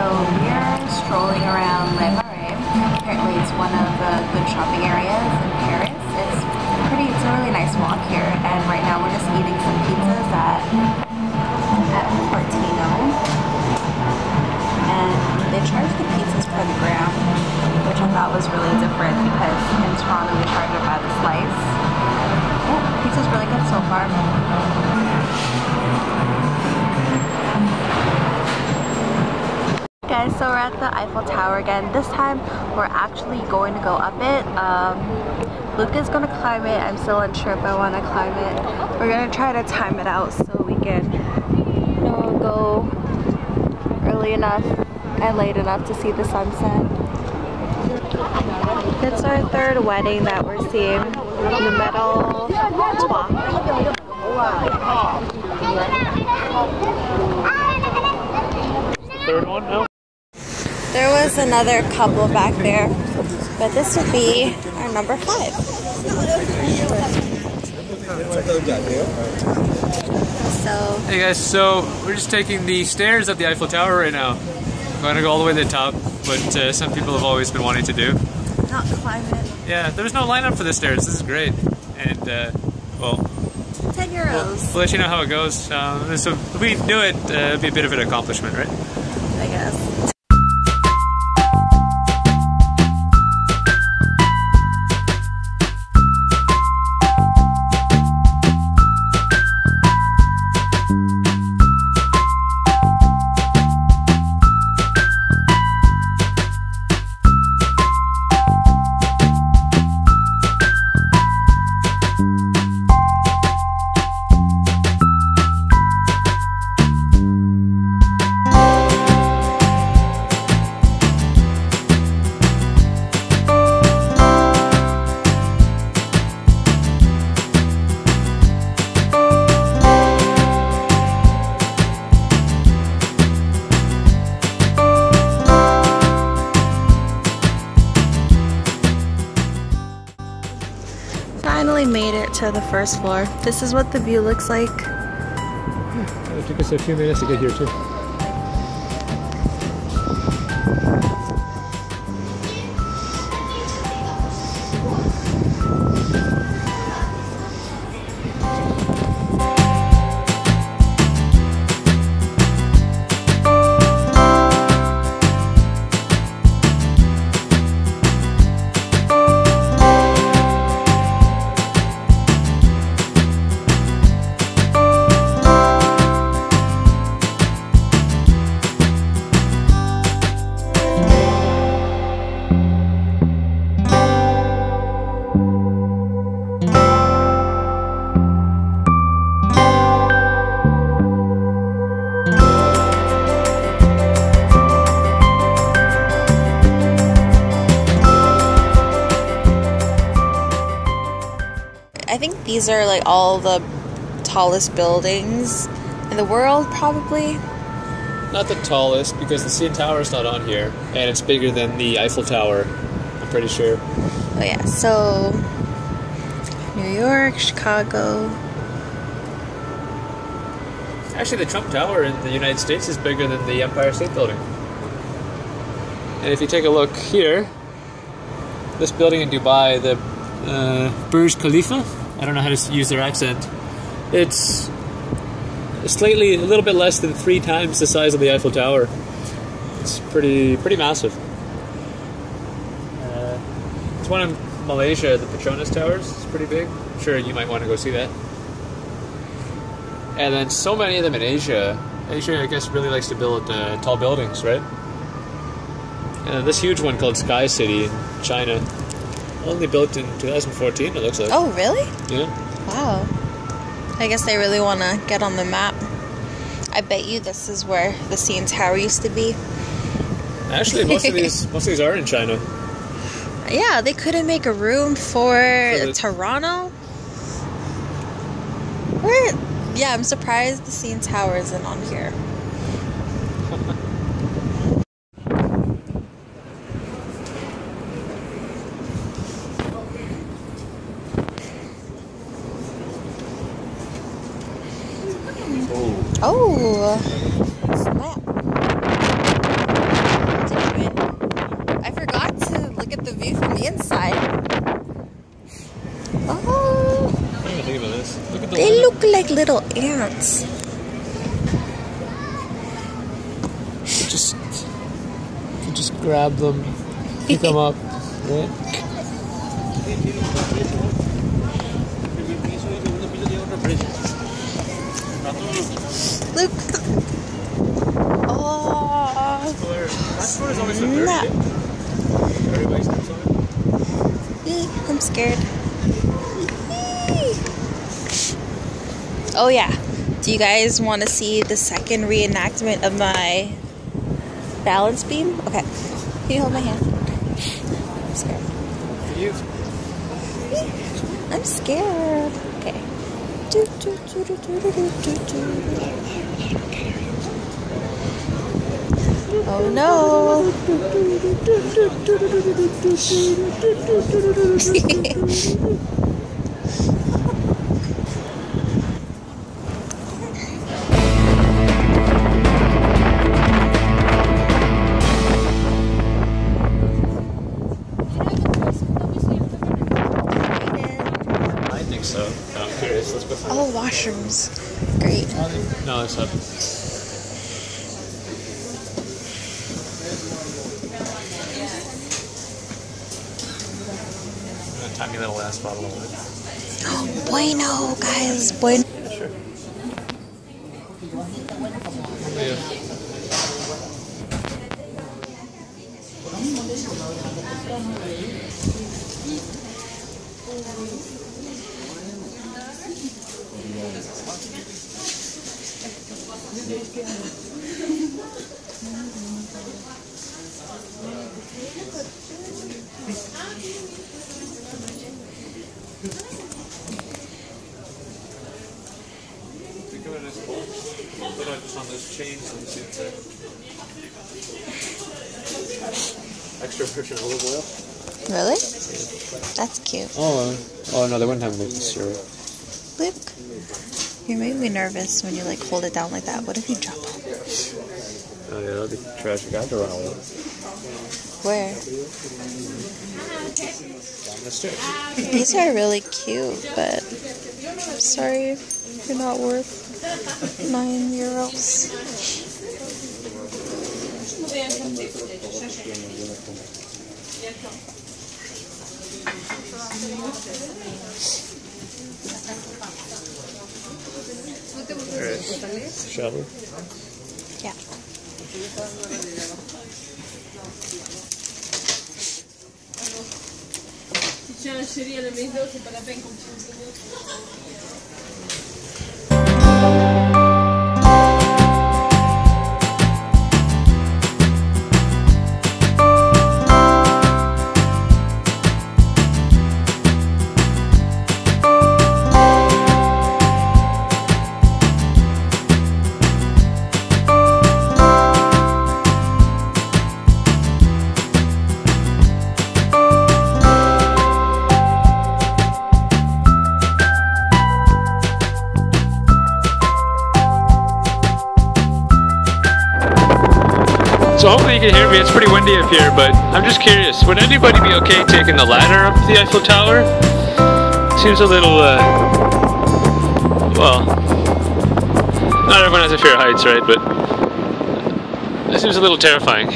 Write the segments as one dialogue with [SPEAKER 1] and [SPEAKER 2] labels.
[SPEAKER 1] so we're strolling around Le Marais. Apparently it's one of the good shopping areas in Paris. It's pretty, it's a really nice walk here. And right now we're just eating some pizzas at, at Portino. And they charge the pizzas per the gram, which I thought was really different because in Toronto we charge it by the slice. Yeah, pizza's really good so far. Guys so we're at the Eiffel Tower again. This time we're actually going to go up it. Um, Luca's gonna climb it. I'm still unsure if I want to climb it. We're gonna try to time it out so we can you know go early enough and late enough to see the sunset. It's our third wedding that we're seeing. The metal
[SPEAKER 2] Third one now?
[SPEAKER 1] There was another couple back there, but this would be our number five. So,
[SPEAKER 2] Hey guys, so we're just taking the stairs up the Eiffel Tower right now. We're gonna go all the way to the top, but uh, some people have always been wanting to do.
[SPEAKER 1] not climb it.
[SPEAKER 2] Yeah, there's no lineup for the stairs. This is great, and uh, well,
[SPEAKER 1] 10 euros,
[SPEAKER 2] we'll let you know how it goes. Um, so if we do it, uh, it'd be a bit of an accomplishment, right?
[SPEAKER 1] I guess. To the first floor. This is what the view looks like.
[SPEAKER 2] It took us a few minutes to get here too.
[SPEAKER 1] These are like all the tallest buildings in the world, probably.
[SPEAKER 2] Not the tallest, because the CN Tower is not on here, and it's bigger than the Eiffel Tower. I'm pretty sure.
[SPEAKER 1] Oh yeah, so New York, Chicago.
[SPEAKER 2] Actually, the Trump Tower in the United States is bigger than the Empire State Building. And if you take a look here, this building in Dubai, the uh, Burj Khalifa, I don't know how to use their accent. It's slightly, a little bit less than three times the size of the Eiffel Tower. It's pretty, pretty massive. Uh, it's one in Malaysia, the Petronas Towers. It's pretty big. I'm sure you might want to go see that. And then so many of them in Asia. Asia, I guess, really likes to build uh, tall buildings, right? And this huge one called Sky City in China, only built in 2014. It looks like.
[SPEAKER 1] Oh, really?
[SPEAKER 2] Yeah.
[SPEAKER 1] Wow. I guess they really want to get on the map. I bet you this is where the CN Tower used to be.
[SPEAKER 2] Actually, most of these most of these are in China.
[SPEAKER 1] Yeah, they couldn't make a room for,
[SPEAKER 2] For the-
[SPEAKER 1] Toronto. Where? Yeah, I'm surprised the CN Tower isn't on here. Oh, snap. I forgot to look at the view from the inside. Oh.
[SPEAKER 2] Look the they
[SPEAKER 1] look like little ants.
[SPEAKER 2] Just, just grab them, pick them up, right?
[SPEAKER 1] Look. Oh. Snap. Eee, I'm scared. Oh yeah. Do you guys want to see the second reenactment of my balance beam? Okay. Can you hold my hand? I'm scared. I'm scared. Oh no. Oh, washrooms. Great.
[SPEAKER 2] No, it's up. A tiny little ass bottle of wine.
[SPEAKER 1] Oh, bueno, guys. Bueno.
[SPEAKER 2] Sure. It as cold. Put it just on those chains and see if extra virgin olive oil.
[SPEAKER 1] Really? That's cute.
[SPEAKER 2] Oh, uh, oh no, they wouldn't have maple syrup.
[SPEAKER 1] Luke, you made me nervous when you like hold it down like that. What if you drop it?
[SPEAKER 2] Oh yeah, that'd be tragic. I have to run.
[SPEAKER 1] Where?
[SPEAKER 2] Down the stairs.
[SPEAKER 1] These are really cute, but I'm sorry, you're not worth nine euros.
[SPEAKER 2] Alright. Shovel.
[SPEAKER 1] Yeah.
[SPEAKER 3] Tiens, chérie, à la maison, c'est pas la peine qu'on te
[SPEAKER 2] So hopefully you can hear me. It's pretty windy up here, but I'm just curious. Would anybody be okay taking the ladder up the Eiffel Tower? Seems a little, uh, well, not everyone has a fear of heights, right? But it seems a little terrifying.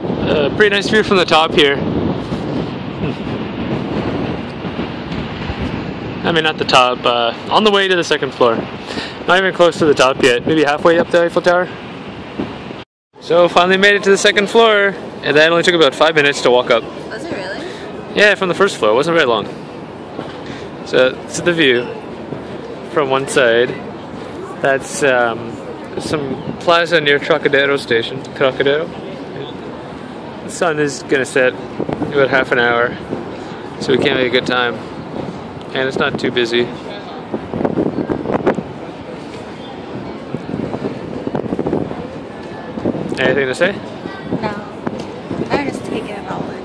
[SPEAKER 2] Uh, pretty nice view from the top here. Hmm. I mean, not the top, uh, on the way to the second floor. Not even close to the top yet. Maybe halfway up the Eiffel Tower. So finally made it to the second floor, and that only took about five minutes to walk up.
[SPEAKER 1] Was it really?
[SPEAKER 2] Yeah, from the first floor. It wasn't very long. So this is the view from one side. That's um, some plaza near Trocadero station. Trocadero. The sun is gonna set in about half an hour, so we can't make a good time. And it's not too busy. Anything to say?
[SPEAKER 1] No. I'm just taking it all in.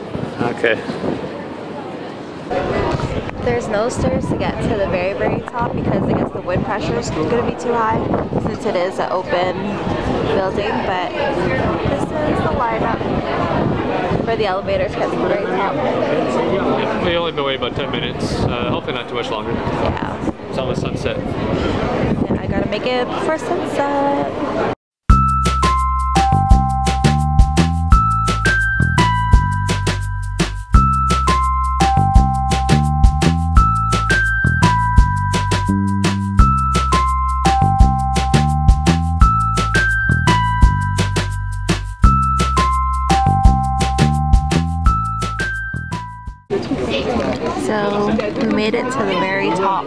[SPEAKER 2] Okay.
[SPEAKER 1] There's no stairs to get to the very, very top because I guess the wind pressure is going to be too high since it is an open building. But this is the lineup for the elevator to get to the very top.
[SPEAKER 2] We only been waiting about 10 minutes. Uh, hopefully not too much longer.
[SPEAKER 1] Yeah.
[SPEAKER 2] It's almost sunset.
[SPEAKER 1] Yeah, I gotta make it before sunset. Made it to the very top.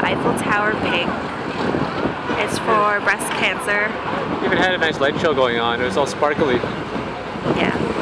[SPEAKER 1] Eiffel Tower pink. It's for breast cancer.
[SPEAKER 2] Even had a nice light show going on. It was all sparkly.
[SPEAKER 1] Yeah.